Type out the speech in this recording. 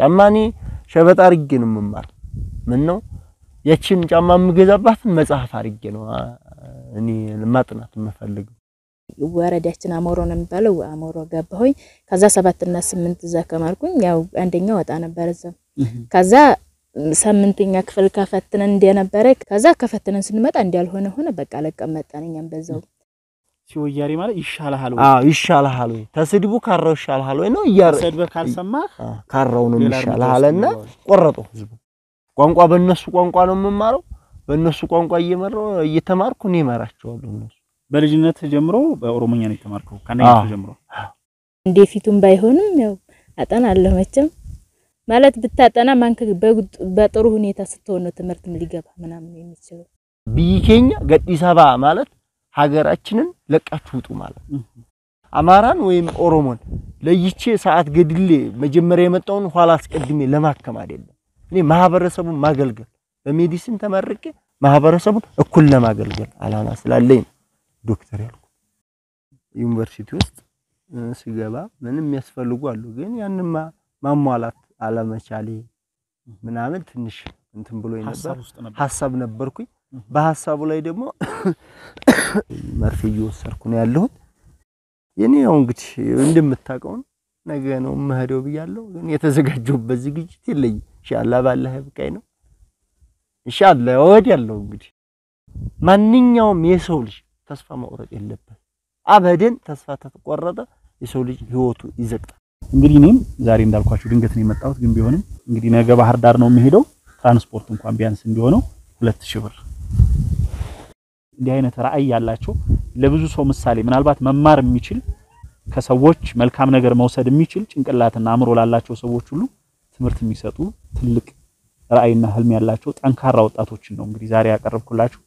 ጫማ እኔ ሸበጥ አድርጌ ነው የምማር። ምን ነው ያችን ጫማ የምገዛባትን መጽሐፍ አድርጌ ነው እኔ ማጥናት የምፈልገው። ወረዳችን አሞሮ ነው የሚባለው። አሞሮ ገባሁኝ። ከዛ ሰባትና ስምንት እዛ ከማርኩኝ ያው አንደኛ ወጣ ነበር እዛው። ከዛ ስምንተኛ ክፍል ከፈትነን እንደነበረ ከዛ ከፈትነን ስንመጣ እንዳልሆነ ሆነ። በቃ ለቀን መጣን እኛም በዛው ሲወያሪ ማለት ይሻልሃል ወይ አዎ ይሻልሃል ወይ ተስድቡ ካራው ይሻልሃል ወይ ነው እያረ ሰድበህ ካልሰማህ ካራው ነው ሌላ ይሻልሃል እና እርምጃ ወስድ ቆረጠው ህዝቡ። ቋንቋ በእነሱ ቋንቋ ነው የምማረው። በእነሱ ቋንቋ እየመራው እየተማርኩ እኔ እመራቸዋለሁ እነሱ በልጅነት ጀምሮ በኦሮሞኛ ነው የተማርከው ከአንደኛ ጀምሮ እንደፊቱም ባይሆንም ያው አጠናለሁ መቼም ማለት ብታጠና ማንከ በጥሩ ሁኔታ ስትሆን ነው ትምህርትም ሊገባ ምናምን የሚችለው። ብይ ኬኛ ገዲሰባ ማለት ሀገራችንን ለቃችሁ ውጡ ማለት ነው። አማራን ወይም ኦሮሞን ለይቼ ሰዓት ገድሌ መጀመሪያ የመጣውን ኋላ አስቀድሜ ለማከም አይደለም። እኔ ማህበረሰቡን ማገልገል በሜዲሲን ተመርቄ ማህበረሰቡን እኩል ለማገልገል አላማ ስላለኝ ነው ዶክተር ያልኩ። ዩኒቨርሲቲ ውስጥ ስገባ ምንም የሚያስፈልጉ አሉ፣ ግን ያንን ማ- ማሟላት አለመቻሌ ምናምን ትንሽ እንትን ብሎ ነበር ሀሳብ ነበርኩኝ። በሀሳቡ ላይ ደግሞ መርፌ እየወሰድኩ ነው ያለሁት። የኔ ያው እንግዲህ እንደምታውቀው ነገ ነው የምሄደው ብያለሁ። ግን የተዘጋጀሁበት ዝግጅት የለኝም። ኢንሻአላህ ባላህ ብቃኝ ነው ኢንሻአላህ እወዳለሁ። እንግዲህ ማንኛውም የሰው ልጅ ተስፋ መቁረጥ የለበት። አበደን ተስፋ ተቆረጠ የሰው ልጅ ህይወቱ ይዘቅጣል። እንግዲህ እኔም ዛሬ እንዳልኳችሁ ድንገት ነው የመጣሁት። ግን ቢሆንም እንግዲህ ነገ ባህር ዳር ነው የሚሄደው። ትራንስፖርት እንኳን ቢያንስ እንዲሆነው ሁለት ሺህ ብር እንዲህ አይነት ራዕይ ያላቸው ለብዙ ሰው ምሳሌ ምናልባት መማር የሚችል ከሰዎች መልካም ነገር መውሰድ የሚችል ጭንቅላትና አእምሮ ላላቸው ሰዎች ሁሉ ትምህርት የሚሰጡ ትልቅ ራዕይና ህልም ያላቸው ጠንካራ ወጣቶችን ነው እንግዲህ ዛሬ ያቀረብኩላችሁ።